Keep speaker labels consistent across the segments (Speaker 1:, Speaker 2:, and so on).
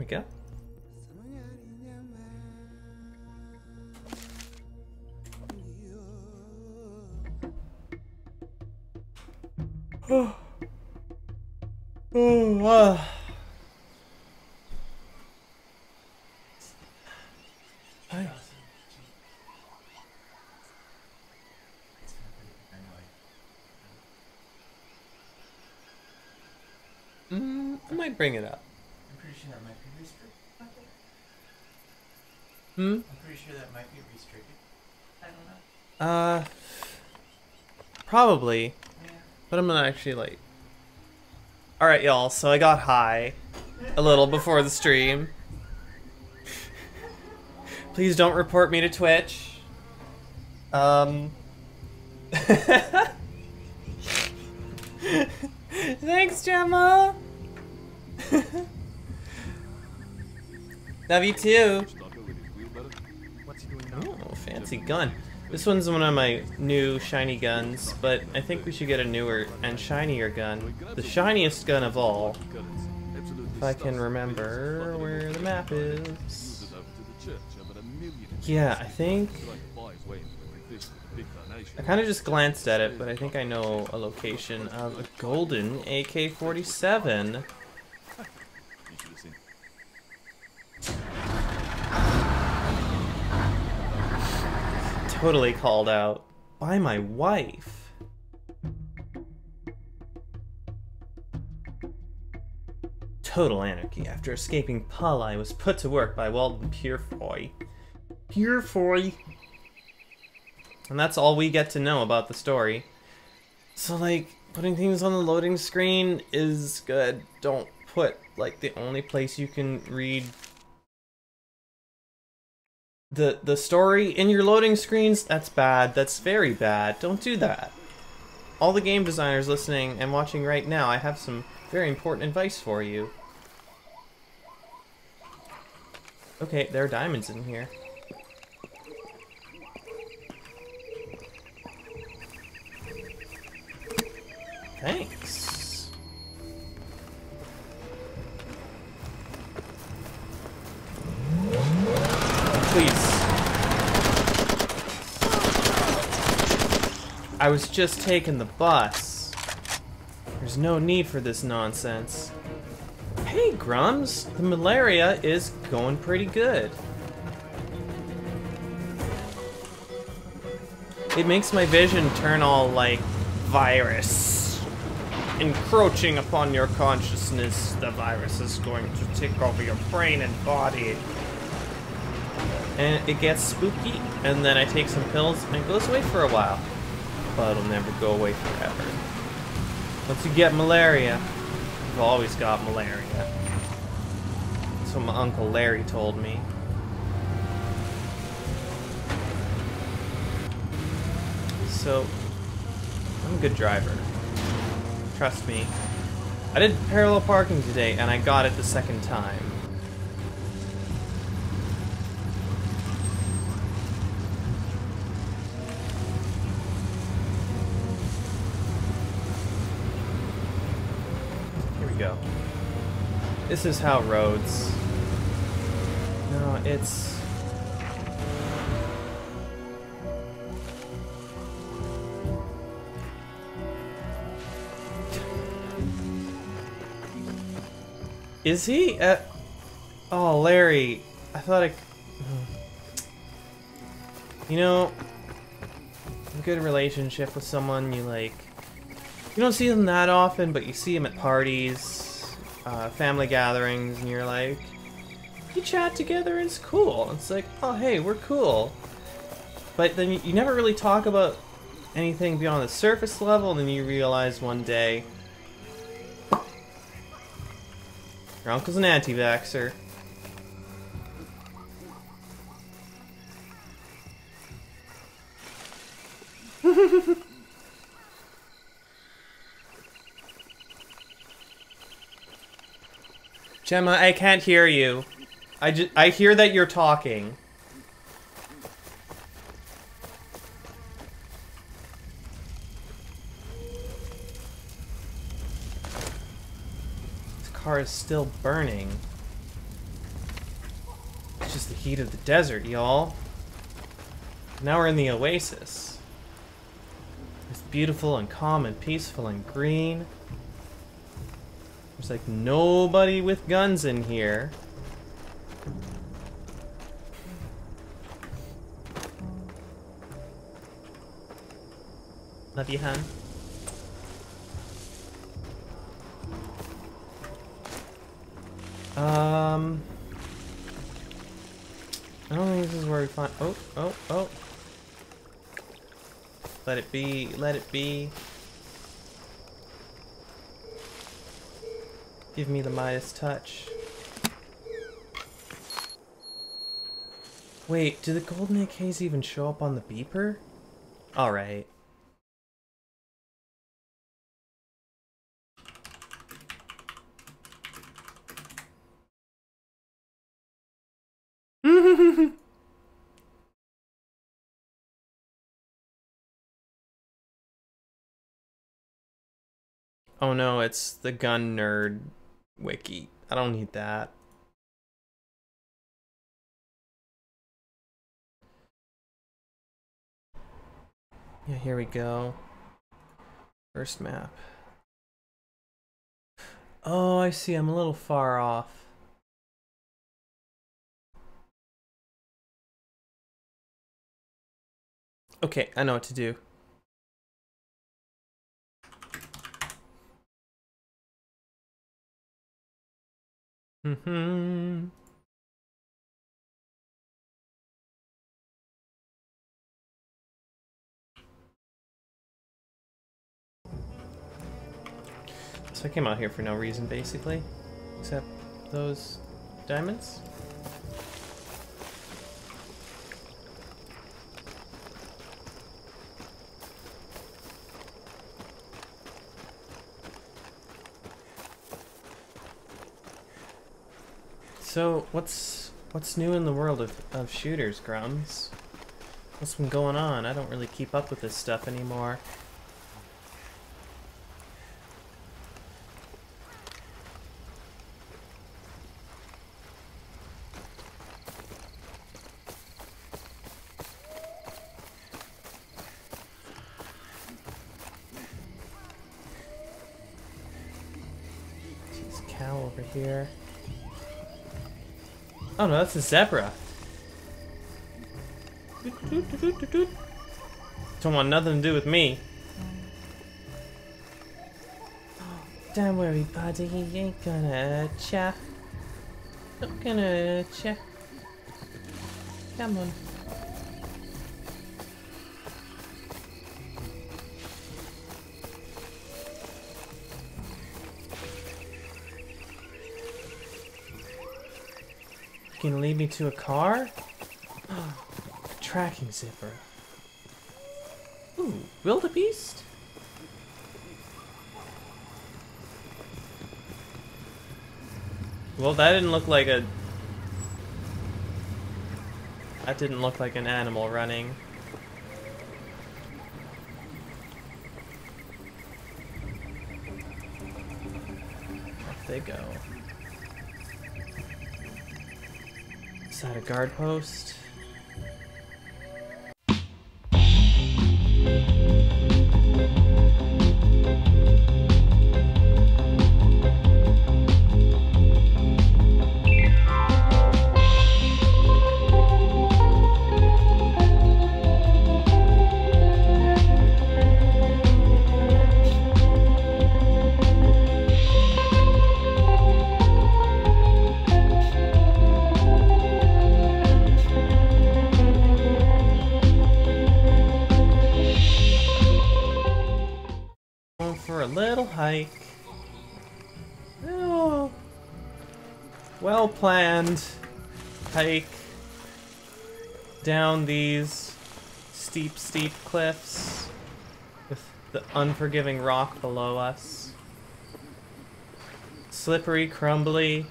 Speaker 1: we go. Oh, oh, uh. I- Mm, I might bring it up.
Speaker 2: I'm pretty sure that might be restricted.
Speaker 1: Hmm?
Speaker 2: I'm pretty sure that might be restricted. I don't know.
Speaker 1: Uh, probably,
Speaker 2: Yeah.
Speaker 1: but I'm gonna actually like. All right, y'all. So I got high a little before the stream. Please don't report me to Twitch. Um. Thanks, Gemma. Love you too.
Speaker 3: What's he doing now?
Speaker 1: Oh, fancy gun. This one's one of my new shiny guns, but I think we should get a newer and shinier gun. The shiniest gun of all. If I can remember where the map is. Yeah, I think... I kind of just glanced at it, but I think I know a location of a golden AK-47. Totally called out by my wife. Total anarchy after escaping Pala was put to work by Walden Purefoy. Purefoy. And that's all we get to know about the story. So, like, putting things on the loading screen is good. Don't put, like, the only place you can read the the story in your loading screens that's bad. That's very bad. Don't do that. All the game designers listening and watching right now i have some very important advice for you. Okay there are diamonds in here. Thanks I was just taking the bus. There's no need for this nonsense. Hey, Grums, the malaria is going pretty good. It makes my vision turn all like virus. Encroaching upon your consciousness, the virus is going to take over your brain and body and it gets spooky, and then I take some pills, and it goes away for a while. But it'll never go away forever. Once you get malaria, you've always got malaria. That's what my Uncle Larry told me. So, I'm a good driver. Trust me. I did parallel parking today, and I got it the second time. Here we go. This is how roads. No, it's. Is he? Oh, Larry. I thought I. You know, a good relationship with someone you like. You don't see them that often, but you see them at parties, uh, family gatherings, and you're like, you chat together, it's cool. It's like, oh, hey, we're cool. But then you, you never really talk about anything beyond the surface level, and then you realize one day your uncle's an anti-vaxxer. Gemma, I can't hear you. I just, I hear that you're talking. This car is still burning. It's just the heat of the desert, y'all. Now we're in the oasis. It's beautiful and calm and peaceful and green. There's like nobody with guns in here. Love you, hun. Um, I don't think this is where we find. Oh, oh, oh! Let it be. Let it be. Give me the Midas touch. Wait, do the golden AKs even show up on the beeper? Alright. oh no, it's the gun nerd wiki. I don't need that. Yeah, here we go. First map. Oh, I see. I'm a little far off. Okay, I know what to do. Mm-hmm. So I came out here for no reason, basically. Except those diamonds. So, what's what's new in the world of, of shooters, Grums? What's been going on? I don't really keep up with this stuff anymore. Cow over here. Oh no, that's a zebra. Don't want nothing to do with me. Don't worry, buddy, he ain't gonna cha. Not gonna cha. Come on. Gonna lead me to a car? tracking zipper. Ooh, wildebeest? Well, that didn't look like a... That didn't look like an animal running. Off they go. Is that a guard post? Well planned hike down these steep, steep cliffs with the unforgiving rock below us. Slippery, crumbly.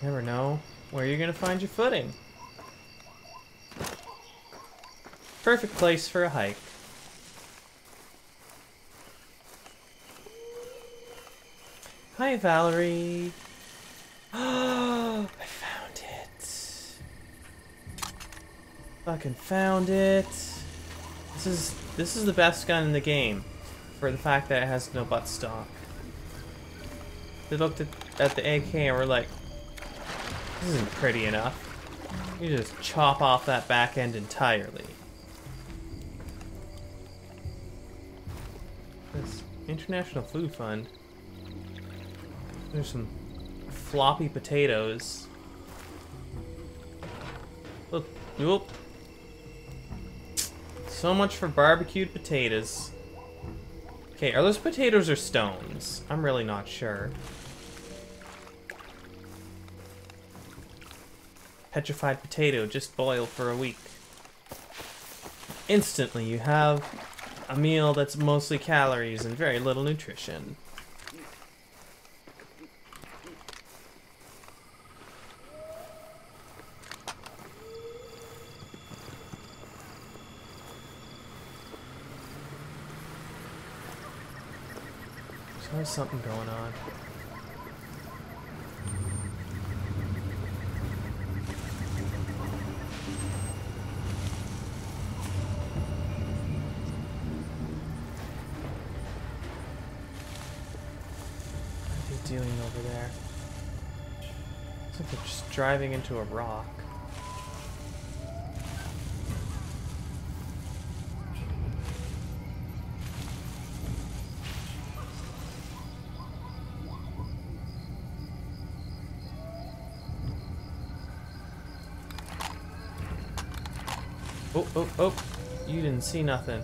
Speaker 1: Never know where you're gonna find your footing. Perfect place for a hike. Hi, Valerie. I found it. Fucking found it. This is this is the best gun in the game, for the fact that it has no butt stock. They looked at, at the AK and were like, this isn't pretty enough. You just chop off that back end entirely. This International Food Fund. There's some floppy potatoes. Oh, Look, whoop. So much for barbecued potatoes. Okay, are those potatoes or stones? I'm really not sure. Petrified potato, just boiled for a week. Instantly, you have a meal that's mostly calories and very little nutrition. There's always something going on. What are they doing over there? Looks like they're just driving into a rock. Oh. You didn't see nothing.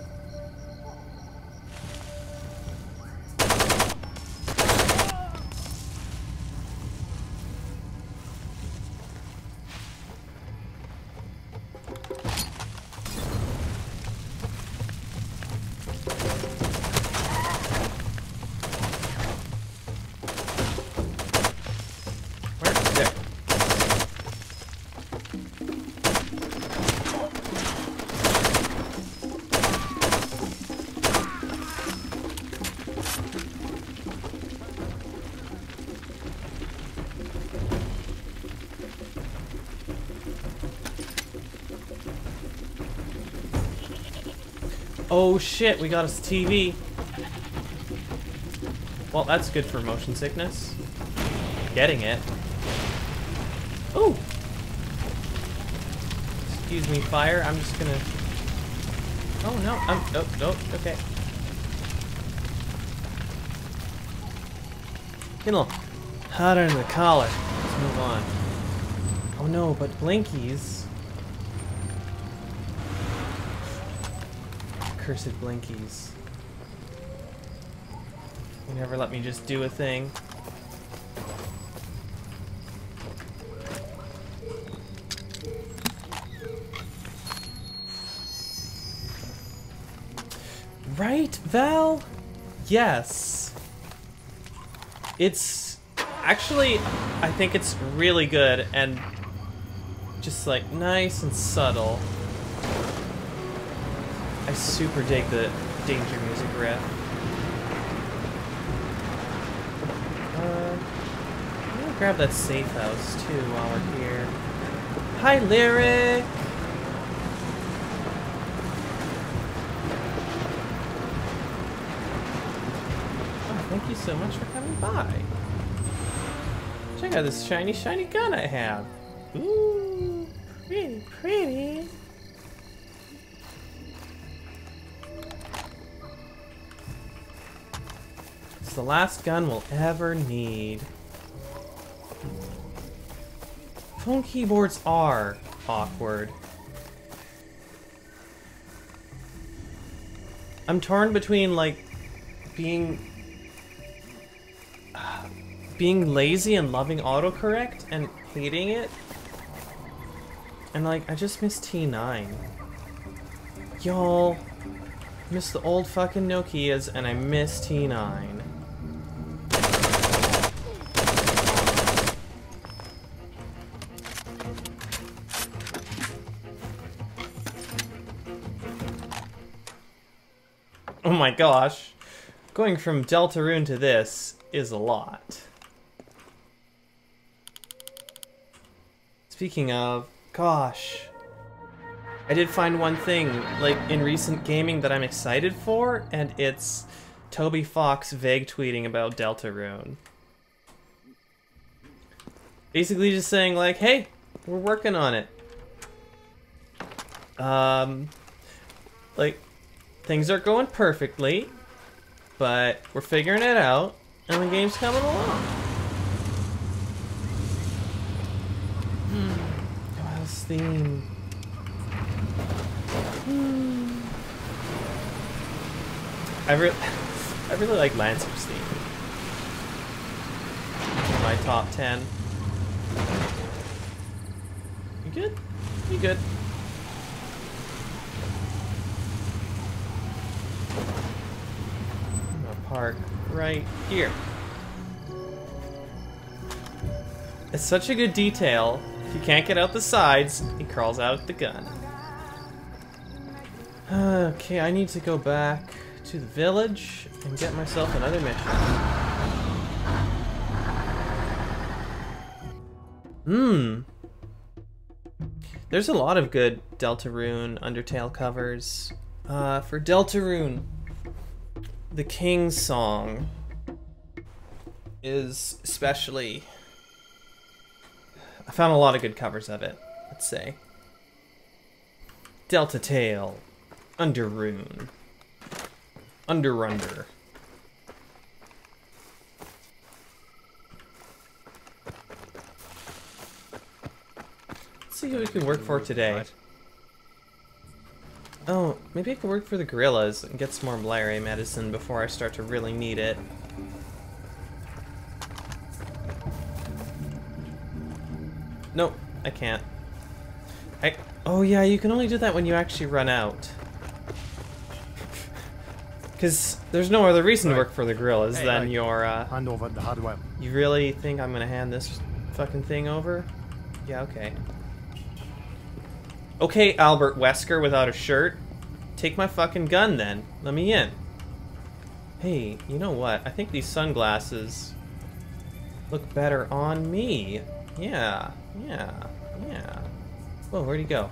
Speaker 1: Oh shit, we got us TV. Well, that's good for motion sickness. Getting it. Oh! Excuse me, fire. I'm just gonna. Oh no, I'm. Oh, oh, okay. Getting a little hotter in the collar. Let's move on. Oh no, but Blinkies. Cursed Blinkies. You never let me just do a thing. Right, Val? Yes. It's actually, I think it's really good and just like nice and subtle. Super dig the danger music riff. Uh, I'm gonna grab that safe house too while we're here. Hi, Lyric! Oh, thank you so much for coming by. Check out this shiny, shiny gun I have. Ooh, pretty, pretty. It's the last gun we'll ever need. Phone keyboards are awkward. I'm torn between like being being lazy and loving autocorrect and hating it. And like I just miss T9. Y'all miss the old fucking Nokias and I miss T9. My gosh. Going from Deltarune to this is a lot. Speaking of, gosh. I did find one thing, like, in recent gaming that I'm excited for, and it's Toby Fox vague tweeting about Deltarune. Basically just saying, like, hey, we're working on it. Um, like, things are going perfectly, but we're figuring it out, and the game's coming along. Hmm. Theme? Hmm. I really, I really like Lancer's theme. My top ten. You good? You good? I'm gonna park right here. It's such a good detail. If you can't get out the sides, he crawls out the gun. Okay, I need to go back to the village and get myself another mission. Hmm. There's a lot of good Deltarune Undertale covers. Uh, for Deltarune, the King's Song is especially. I found a lot of good covers of it, let's say. Delta Tale, Underrune, Underunder. Let's see who we can work for today. Oh, maybe I could work for the gorillas and get some more malaria medicine before I start to really need it. Nope, I can't. I- oh yeah, you can only do that when you actually run out. Because there's no other reason to work for the gorillas
Speaker 3: Hey,
Speaker 1: than
Speaker 3: right.
Speaker 1: your, uh...
Speaker 3: Hand over the hardware.
Speaker 1: You really think I'm gonna hand this fucking thing over? Yeah, okay. Okay, Albert Wesker without a shirt. Take my fucking gun then. Let me in. Hey, you know what? I think these sunglasses look better on me. Yeah, yeah, yeah. Whoa, where'd he go?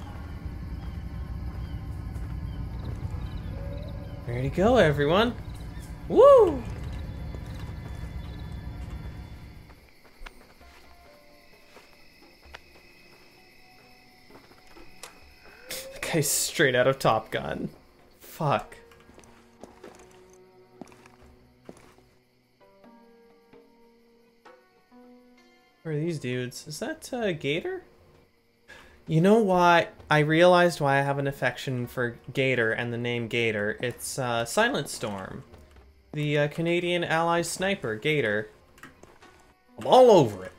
Speaker 1: Where'd he go, everyone? Woo! Straight out of Top Gun. Fuck. Where are these dudes? Is that uh, Gator? You know why I realized why I have an affection for Gator and the name Gator? It's uh, Silent Storm, the uh, Canadian Allies sniper, Gator. I'm all over it.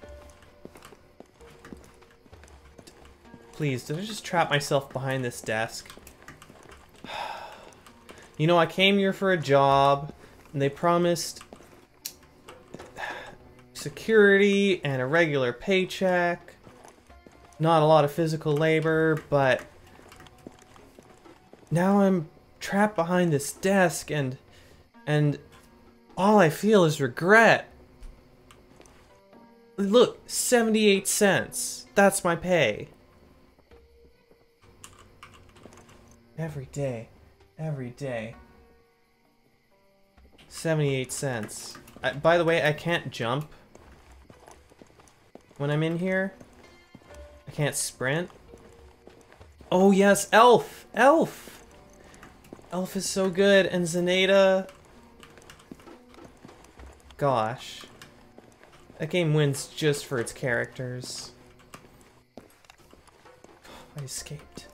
Speaker 1: Please, did I just trap myself behind this desk? You know, I came here for a job, and they promised security and a regular paycheck. Not a lot of physical labor, but now I'm trapped behind this desk and and all I feel is regret. Look, 78 cents. That's my pay. Every day. Every day. 78 cents. I, by the way, I can't jump when I'm in here. I can't sprint. Oh yes, Elf! Elf! Elf is so good, and Zaneta... Gosh. That game wins just for its characters. Oh, I escaped.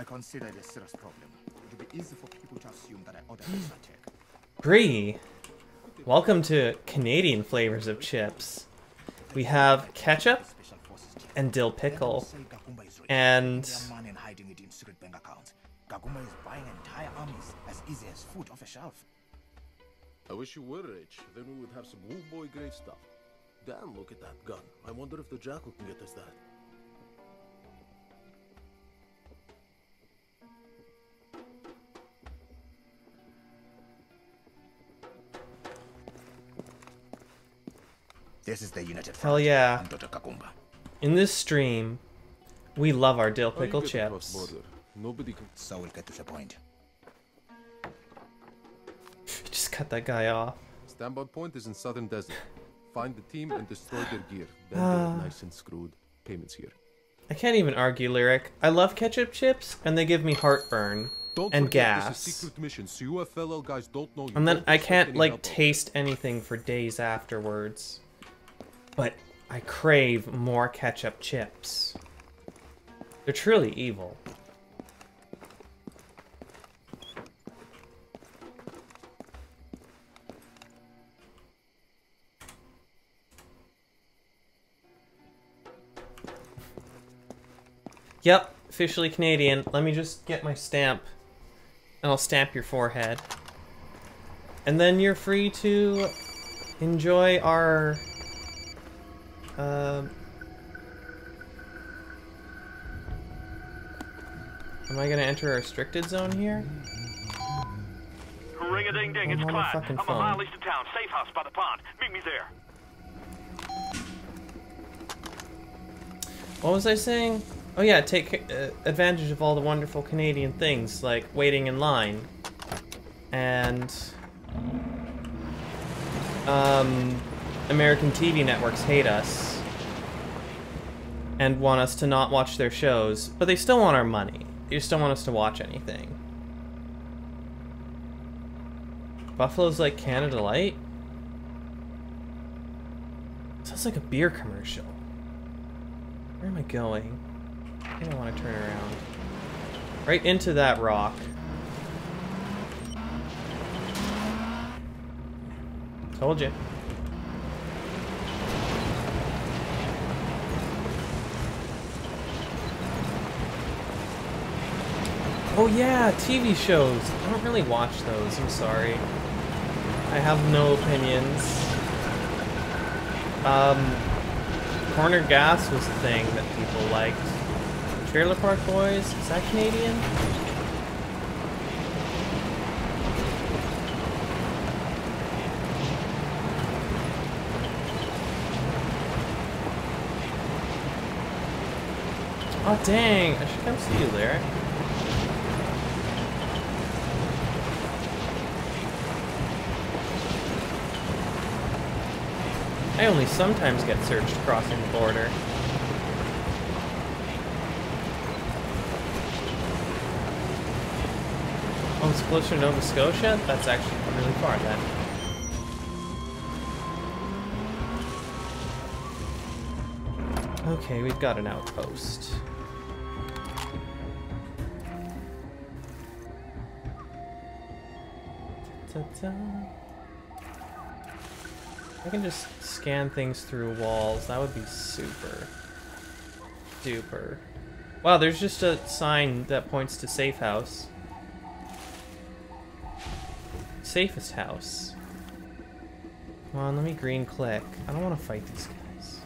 Speaker 4: I consider it a serious problem. It would be easy for people to assume that I ordered this attack.
Speaker 1: Bree, welcome to Canadian flavors of chips. We have ketchup
Speaker 4: Special forces chief.
Speaker 1: and dill
Speaker 4: They
Speaker 1: pickle.
Speaker 4: say Gakumba is rich.
Speaker 1: And
Speaker 4: There are hiding it in secret bank accounts. Gakumba is buying entire armies as easy as food off a shelf.
Speaker 5: I wish you were rich, then we would have some Wolf Boy grade stuff. Damn, look at that gun. I wonder if the Jackal can get us that.
Speaker 4: This is the United
Speaker 1: Hell
Speaker 4: Front.
Speaker 1: yeah.
Speaker 4: Gakumba.
Speaker 1: In this stream, we love our dill pickle chips.
Speaker 5: Nobody can.
Speaker 4: So we'll get to the point.
Speaker 1: Just cut that guy off.
Speaker 5: Standby point is in southern desert. Find the team and destroy their gear. Then they're nice and screwed. Payments here.
Speaker 1: I can't even argue lyric. I love ketchup chips, and they give me heartburn.
Speaker 5: Don't
Speaker 1: And gas.
Speaker 5: This is secret mission, so you FLL guys don't know you.
Speaker 1: And then
Speaker 5: Don't
Speaker 1: I can't like taste anything for days afterwards. But I crave more ketchup chips. They're truly evil. Yep, officially Canadian. Let me just get my stamp. And I'll stamp your forehead. And then you're free to enjoy our um Am I gonna enter a restricted zone here?
Speaker 6: Ring a ding ding, it's Clyde. I'm
Speaker 1: phone.
Speaker 6: a mile east of town, safe house by the pond. Meet me there.
Speaker 1: What was I saying? Oh yeah, take uh, advantage of all the wonderful Canadian things like waiting in line and um, American TV networks hate us and want us to not watch their shows, but they still want our money. They just don't want us to watch anything. Buffalo's like Canada Light? Sounds like a beer commercial. Where am I going? I don't want to turn around. Right into that rock. Told you. Oh yeah, TV shows. I don't really watch those, I'm sorry. I have no opinions. Um, Corner Gas was a thing that people liked. Trailer Park Boys, is that Canadian? Oh dang, I should come see you there. I only sometimes get searched crossing the border. Oh, it's closer to Nova Scotia? That's actually really far then. Okay, we've got an outpost. Ta-ta. I can just scan things through walls. That would be super duper. Wow, there's just a sign that points to safe house. Safest house. Come on, let me green click. I don't want to fight these guys.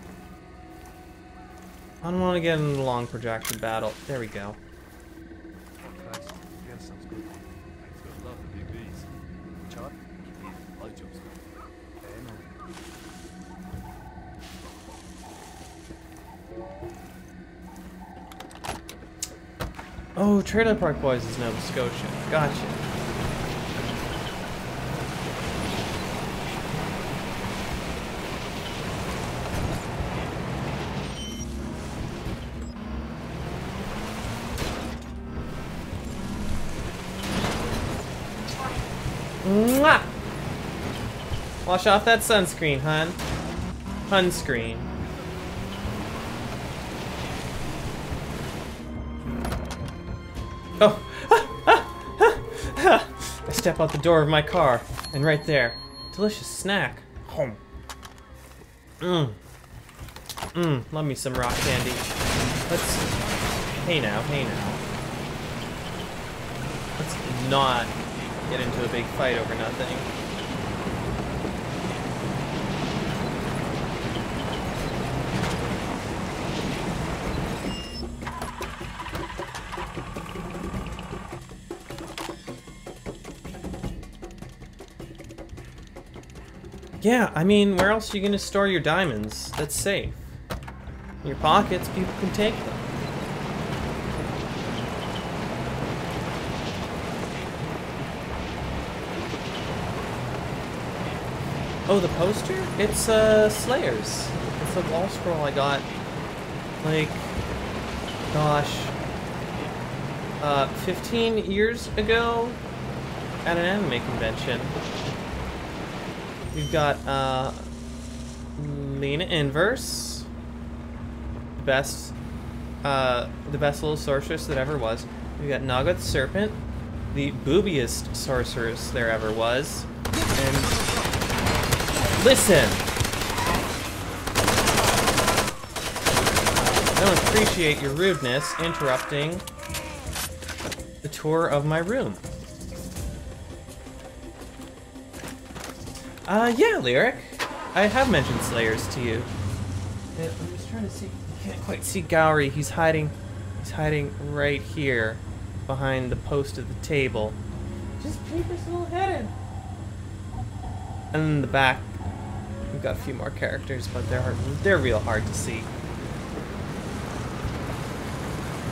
Speaker 1: I don't want to get in a long protracted battle. There we go. Trailer Park Boys is Nova Scotia. Gotcha. Mwah! Wash off that sunscreen, hun. Sunscreen. Oh! I step out the door of my car, and right there, delicious snack. Home. Mmm. Mmm, love me some rock candy. Let's. Hey now, hey now. Let's not get into a big fight over nothing. Yeah, I mean, where else are you gonna store your diamonds? That's safe. In your pockets, people can take them. Oh, the poster? It's uh Slayers. It's a wall scroll I got like gosh uh 15 years ago at an anime convention. We've got uh Lina Inverse. Best uh the best little sorceress that ever was. We've got Naga the Serpent, the boobiest sorceress there ever was. And listen! I don't appreciate your rudeness interrupting the tour of my room. Uh, yeah, Lyric. I have mentioned Slayers to you. I'm just trying to see. I can't quite see Gourry. He's hiding. He's hiding right here, behind the post of the table. Just peek his little head in. And in the back, we've got a few more characters, but they're hard, they're real hard to see.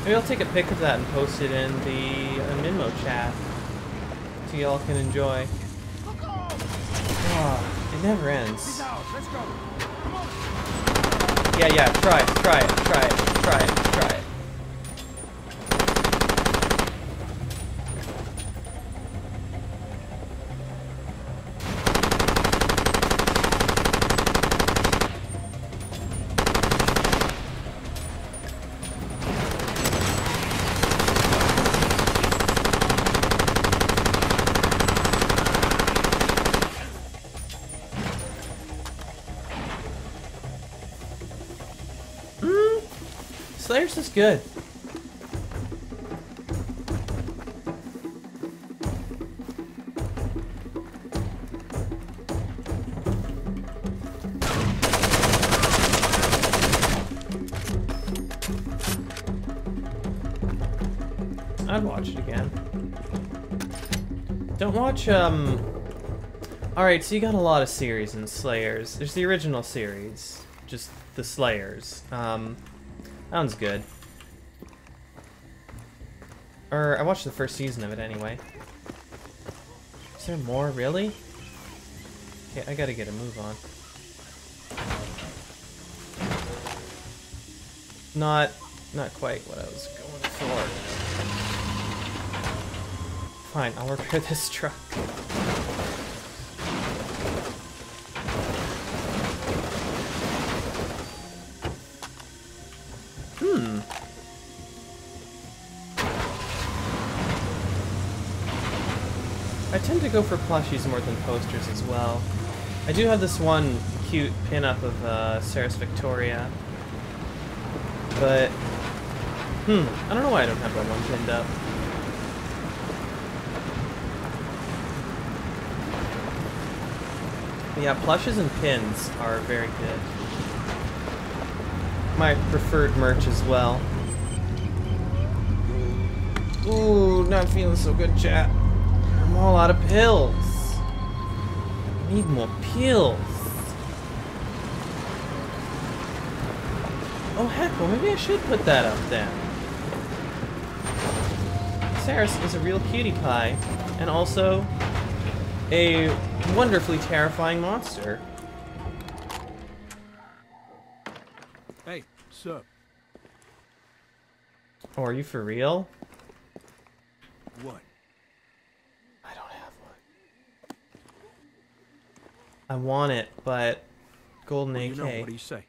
Speaker 1: Maybe I'll take a pic of that and post it in the uh, Minmo chat, so y'all can enjoy. Oh, it never ends. Yeah, yeah, try it, try it, try it, try it, try it. Good. I'd watch it again. Don't watch, um... Alright, so you got a lot of series in Slayers. There's the original series, just the Slayers. Um, Sounds good. Or, I watched the first season of it anyway. Is there more, really? Okay, I gotta get a move on. Not, not quite what I was going for. Fine, I'll repair this truck. Go for plushies more than posters as well. I do have this one cute pin-up of uh, Seras Victoria. But, hmm, I don't know why I don't have that one pinned up. But yeah, plushes and pins are very good my preferred merch as well. Ooh, not feeling so good, chat. I'm all out of pills. I need more pills. Oh heck, well maybe I should put that up then. Seras is a real cutie pie, and also a wonderfully terrifying monster.
Speaker 3: Hey, sup?
Speaker 1: Oh, are you for real?
Speaker 3: What?
Speaker 1: I don't have one. I want it, but Golden
Speaker 3: Well,
Speaker 1: AK.
Speaker 3: you know, what do you say?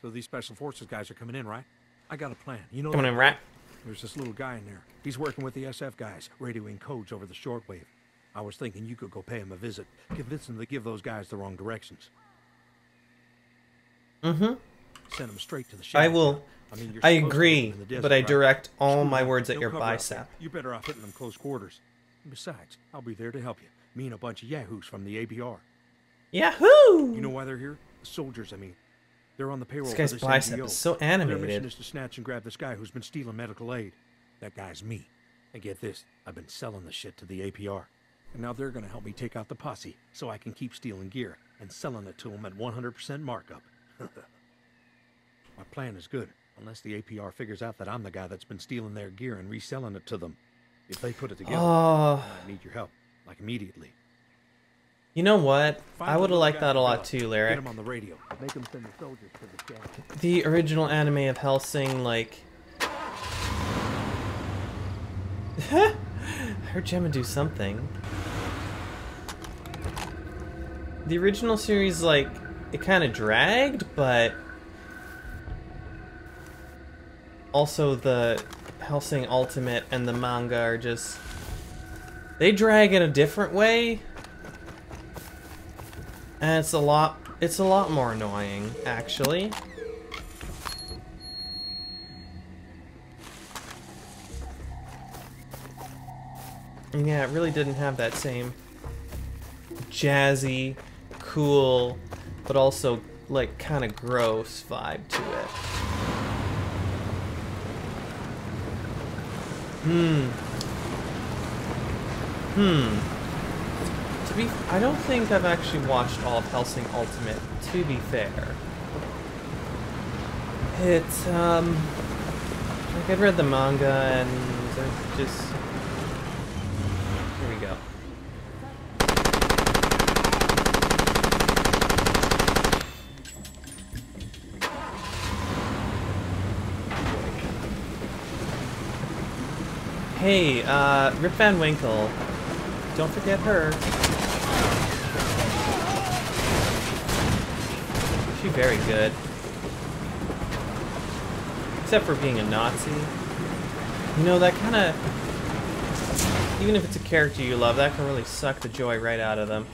Speaker 3: So these special forces guys are coming in, right? I got a plan. You know
Speaker 1: Coming in, rat.
Speaker 3: There's this little guy in there. He's working with the SF guys, radioing codes over the shortwave. I was thinking you could go pay him a visit, convince him to give those guys the wrong directions.
Speaker 1: Mm-hmm.
Speaker 3: Send him straight to the
Speaker 1: I will.
Speaker 3: I mean, you're
Speaker 1: I agree,
Speaker 3: in the desert,
Speaker 1: but I
Speaker 3: right?
Speaker 1: direct all
Speaker 3: Screw
Speaker 1: my words at your bicep.
Speaker 3: You're better off hitting them close quarters. And besides, I'll be there to help you. Me and a bunch of yahoos from the APR.
Speaker 1: Yahoo!
Speaker 3: You know why they're here? Soldiers, I mean. They're on the payroll
Speaker 1: This guy's
Speaker 3: this
Speaker 1: bicep
Speaker 3: NGO.
Speaker 1: is so animated.
Speaker 3: Their mission is to snatch and grab this guy who's been stealing medical aid. That guy's me. And get this, I've been selling the shit to the APR. And now they're gonna help me take out the posse so I can keep stealing gear and selling it to them at 100% markup. My plan is good, unless the APR figures out that I'm the guy that's been stealing their gear and reselling it to them. If they put it together,
Speaker 1: Oh,
Speaker 3: I need your help, like immediately.
Speaker 1: You know what?
Speaker 3: Find
Speaker 1: I would have liked that a lot too,
Speaker 3: Get him on the radio. Make him send the soldiers to the camp.
Speaker 1: The original anime of Hellsing, like. I heard Gemma do something. The original series, like, it kind of dragged, but. Also, the Hellsing Ultimate and the manga are just. They drag in a different way. And it's a lot. It's a lot more annoying, actually. Yeah, it really didn't have that same jazzy, cool, but also like kind of gross vibe to it. Hmm. Hmm. Be, I don't think I've actually watched all of Hellsing Ultimate. To be fair, it's um, like I've read the manga and I just here we go. Hey, uh, Rip Van Winkle. Don't forget her. Very good. Except for being a Nazi. You know, that kind of... Even if it's a character you love, that can really suck the joy right out of them.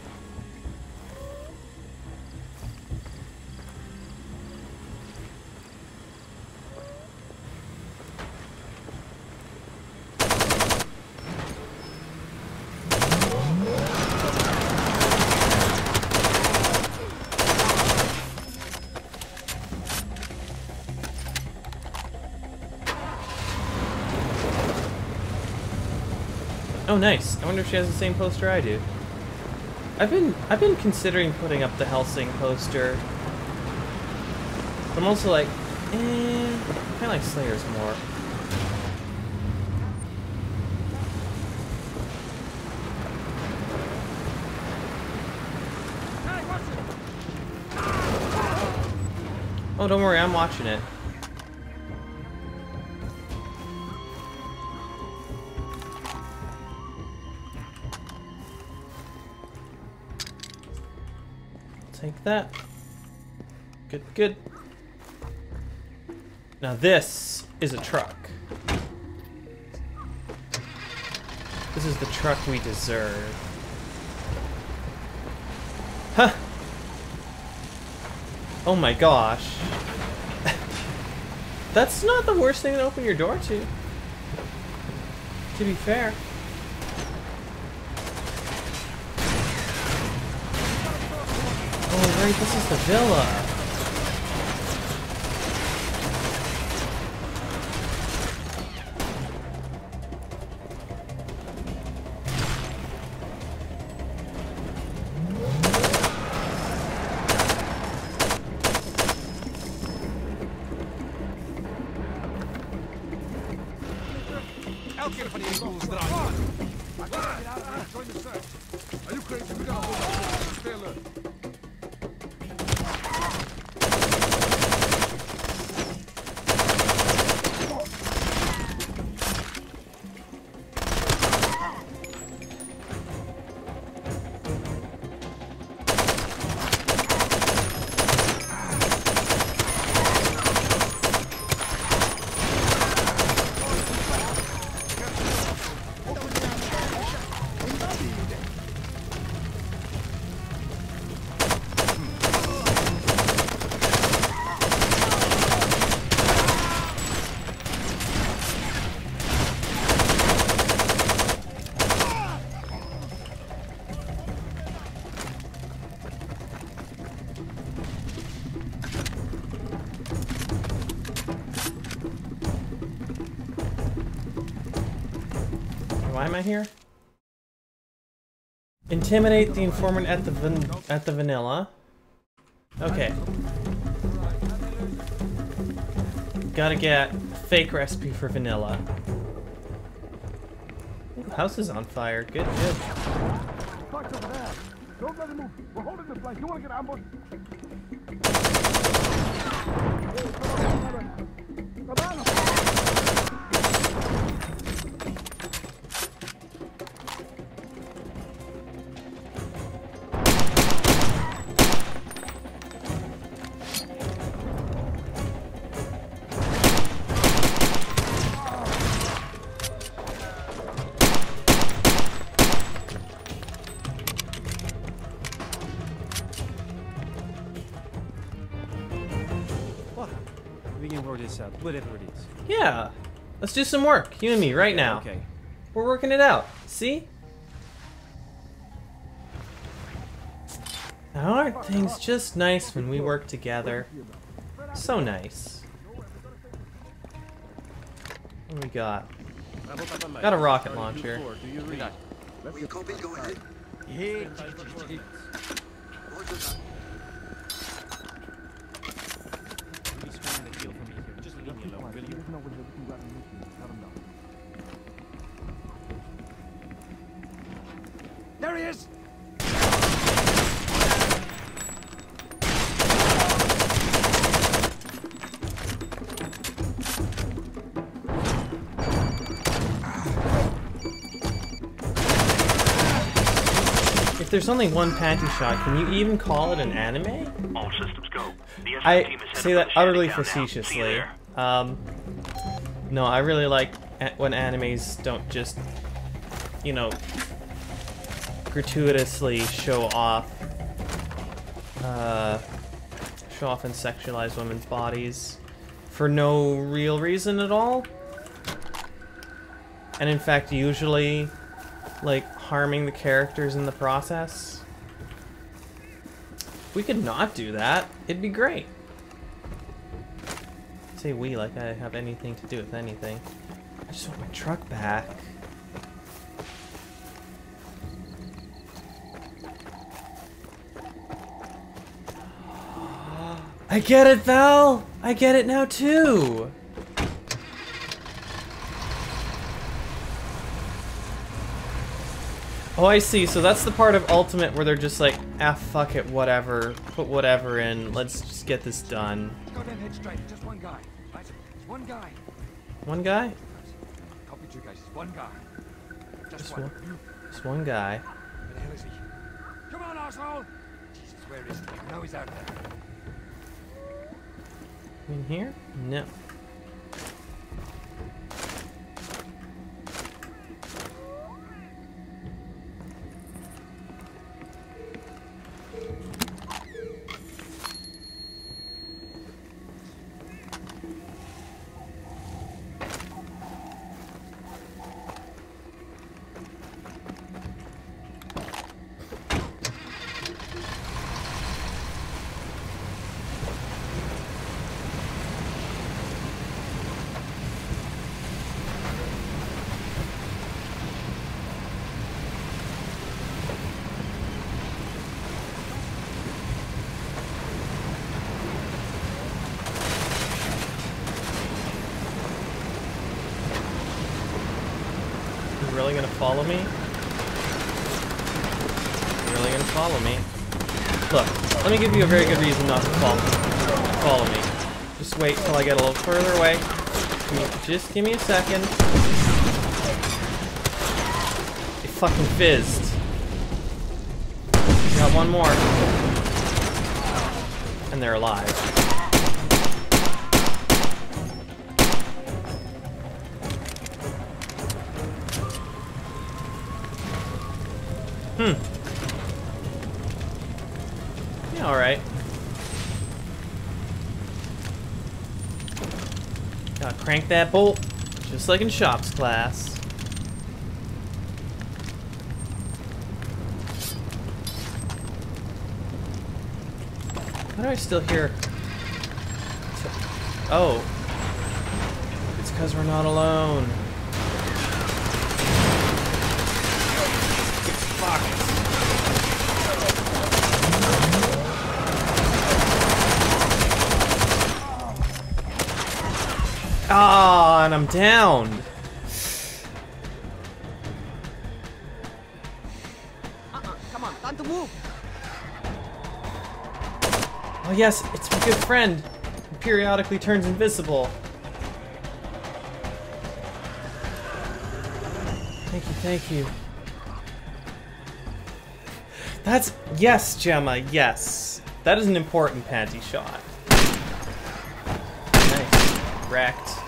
Speaker 1: Oh, nice. I wonder if she has the same poster I do. I've been I've been considering putting up the Hellsing poster. But I'm also like, eh, I like Slayers more. Oh, don't worry, I'm watching it. Take that. Good, good. Now this is a truck. This is the truck we deserve. Huh. Oh my gosh. That's not the worst thing to open your door to. To be fair. Oh, right, this is the villa. Here? Intimidate the informant at the at the vanilla. Okay. Gotta get fake recipe for vanilla. Ooh, house is on fire. Good, good.
Speaker 7: Whatever it is.
Speaker 1: Yeah. Let's do some work. You and me, right now.
Speaker 7: Okay.
Speaker 1: We're working it out. See? Now aren't things just nice when we work together? So nice. What do we got? Got a rocket launcher.
Speaker 5: Do you read?
Speaker 8: We copy, go ahead.
Speaker 7: Please find the kill for me here. Just leave me alone, will you?
Speaker 3: There he is!
Speaker 1: If there's only one panty shot, can you even call it an anime?
Speaker 6: All systems go. The
Speaker 1: I
Speaker 6: team is
Speaker 1: say that utterly
Speaker 6: town now. See you
Speaker 1: facetiously. Um, no, I really like when animes don't just, you know, gratuitously show off, uh, show off and sexualize women's bodies for no real reason at all. And in fact, usually, like, harming the characters in the process. If we could not do that, it'd be great. Say we like I have anything to do with anything. I just want my truck back. I get it, Val! I get it now too! Oh, I see. So that's the part of Ultimate where they're just like, ah, fuck it, whatever. Put whatever in. Let's just get this done.
Speaker 3: Goddamn head straight, just one guy. One guy.
Speaker 1: One guy?
Speaker 3: Copy you guys, one guy. Just,
Speaker 1: Just
Speaker 3: one.
Speaker 1: one. Just one guy.
Speaker 3: Where the hell is he? Come on, asshole! Jesus, where is he? I know he's out there.
Speaker 1: In here? No. Gonna follow me? You really gonna follow me? Look, let me give you a very good reason not to follow me. follow me. Just wait till I get a little further away. Just give me a second. It fucking fizzed. Got one more. And they're alive. Crank that bolt, just like in shops class. Why do I still hear... Oh. It's because we're not alone. Fuck. on, I'm down.
Speaker 9: Uh-uh, come on, time to move.
Speaker 1: Oh yes, it's my good friend. Who periodically turns invisible. Thank you, thank you. That's yes, Gemma, yes. That is an important panty shot. Nice. Wrecked.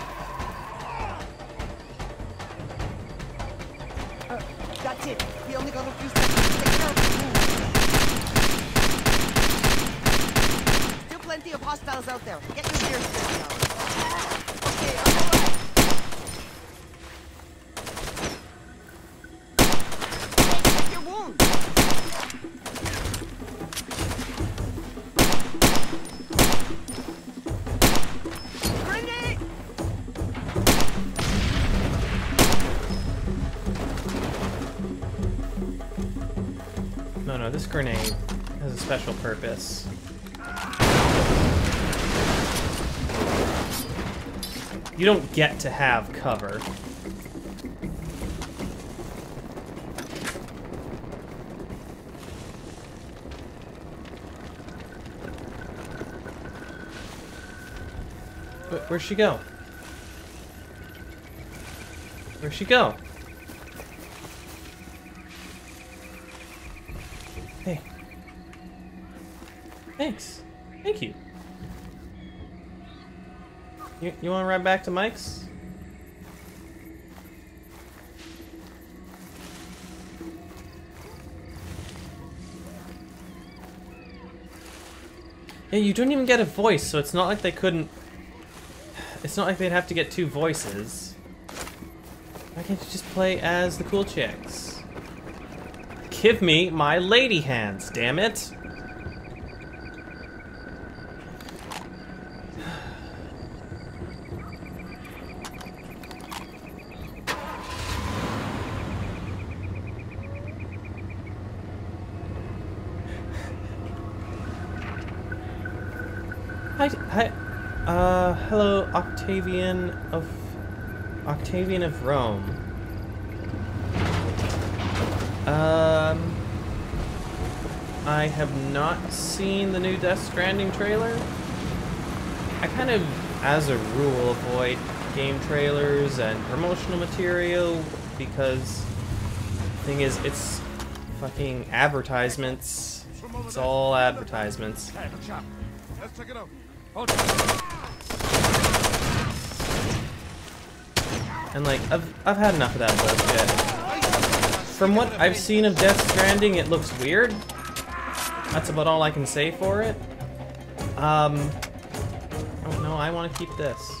Speaker 9: Grenade
Speaker 1: has a special purpose. You don't get to have cover. Wh- Where'd she go? Where'd she go? You, you want to ride back to Mike's? Yeah, you don't even get a voice, so it's not like they couldn't... It's not like they'd have to get two voices. Why can't you just play as the cool chicks? Give me my lady hands, damn it! Hi, hi, uh, hello, Octavian of, Octavian of Rome. Um, I have not seen the new Death Stranding trailer. I kind of, as a rule, avoid game trailers and promotional material because the thing is, it's fucking advertisements. It's all advertisements.
Speaker 8: Let's check it out.
Speaker 1: And like, I've, I've had enough of that bullshit. From what I've seen of Death Stranding, it looks weird. That's about all I can say for it. Um, oh no, I want to keep this.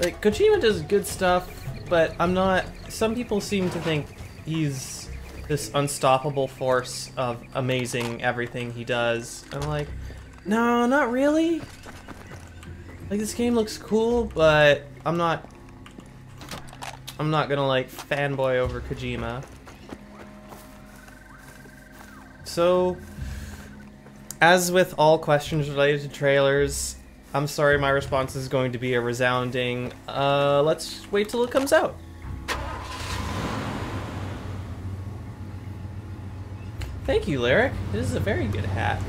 Speaker 1: Like, Kojima does good stuff, but I'm not... Some people seem to think he's this unstoppable force of amazing everything he does. I'm like, no, not really. Like this game looks cool, but I'm not I'm not gonna like fanboy over Kojima. So as with all questions related to trailers, I'm sorry my response is going to be a resounding uh let's wait till it comes out. Thank you, Lyric. This is a very good hat.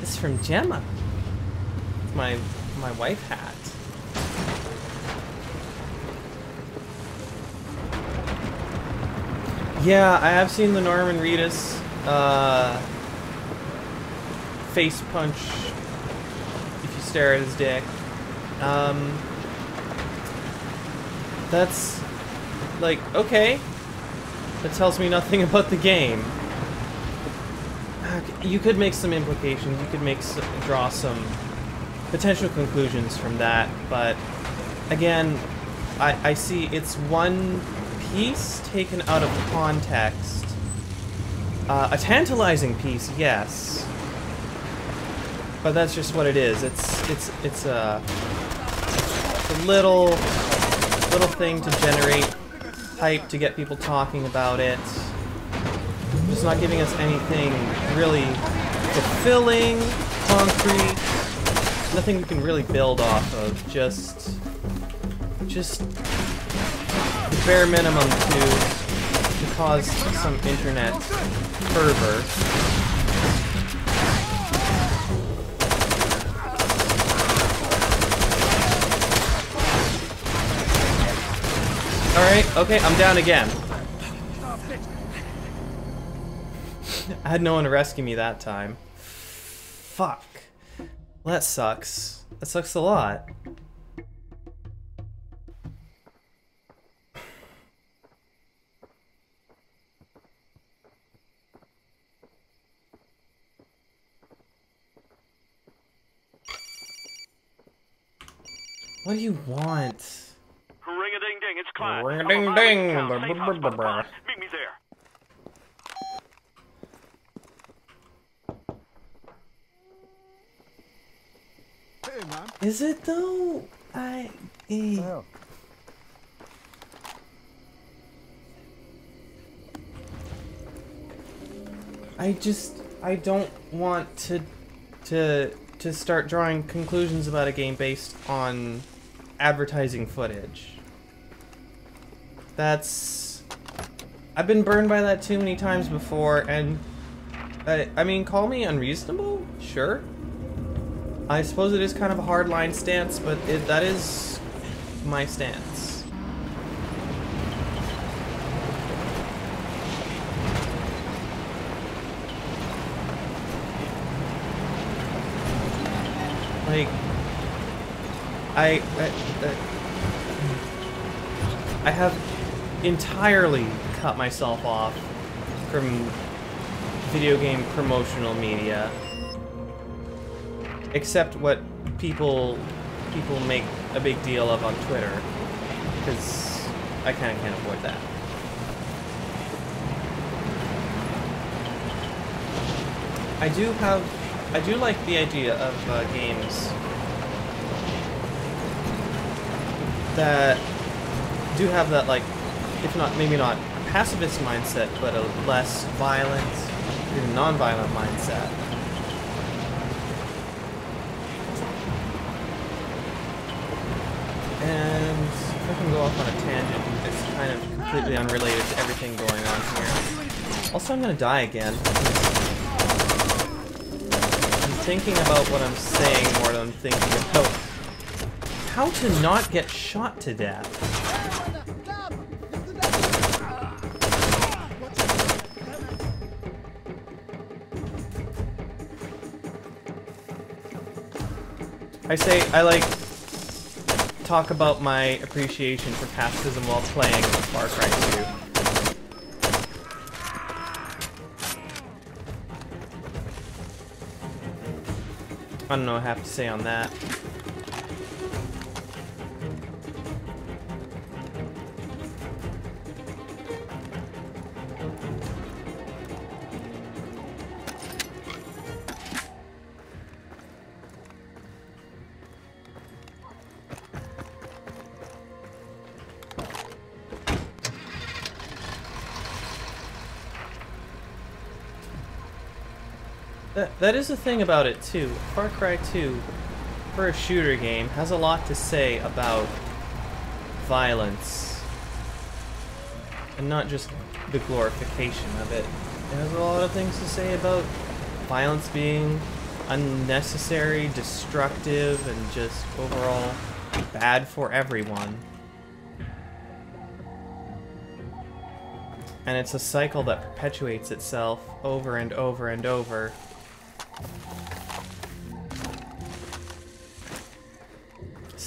Speaker 1: This is from Gemma. It's my my wife hat. Yeah, I have seen the Norman Reedus uh, face punch if you stare at his dick. Um, that's like okay. That tells me nothing about the game. You could make some implications. You could make s draw some potential conclusions from that, but again, I, I see it's one piece taken out of context. Uh, a tantalizing piece, yes, but that's just what it is. It's it's it's a, it's a little little thing to generate hype to get people talking about it. Just not giving us anything really fulfilling, concrete. Nothing we can really build off of. Just, just the bare minimum to to cause some internet fervor. Alright, okay, I'm down again. I had no one to rescue me that time. Fuck. Well, that sucks. That sucks a lot. What do you want?
Speaker 6: Ring a ding ding, it's Clyde.
Speaker 1: Ring-a-ding-ding.
Speaker 6: violent town, safe house by the pond. Meet me there.
Speaker 8: Hey, man.
Speaker 1: Is it though? I. eh. I just I don't want to to to start drawing conclusions about a game based on advertising footage. That's I've been burned by that too many times before and I, I mean call me unreasonable? Sure. I suppose it is kind of a hard line stance, but it, that is my stance. Like, I, I, I have entirely cut myself off from video game promotional media except what people people make a big deal of on Twitter, because I kind of can't avoid that. I do have, I do like the idea of uh, games that do have that like, if not maybe not a pacifist mindset, but a less violent, even non-violent mindset. And if I can go off on a tangent, it's kind of completely unrelated to everything going on here. Also, I'm gonna die again. I'm thinking about what I'm saying more than I'm thinking about how to not get shot to death. I say I like talk about my appreciation for pacifism while playing Far Cry 2. I don't know what I have to say on that. That, that is the thing about it too. Far Cry 2, for a shooter game, has a lot to say about violence. And not just the glorification of it. It has a lot of things to say about violence being unnecessary, destructive, and just overall bad for everyone. And it's a cycle that perpetuates itself over and over and over.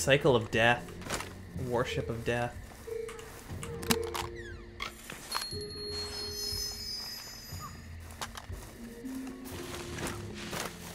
Speaker 1: Cycle of death. Worship of death.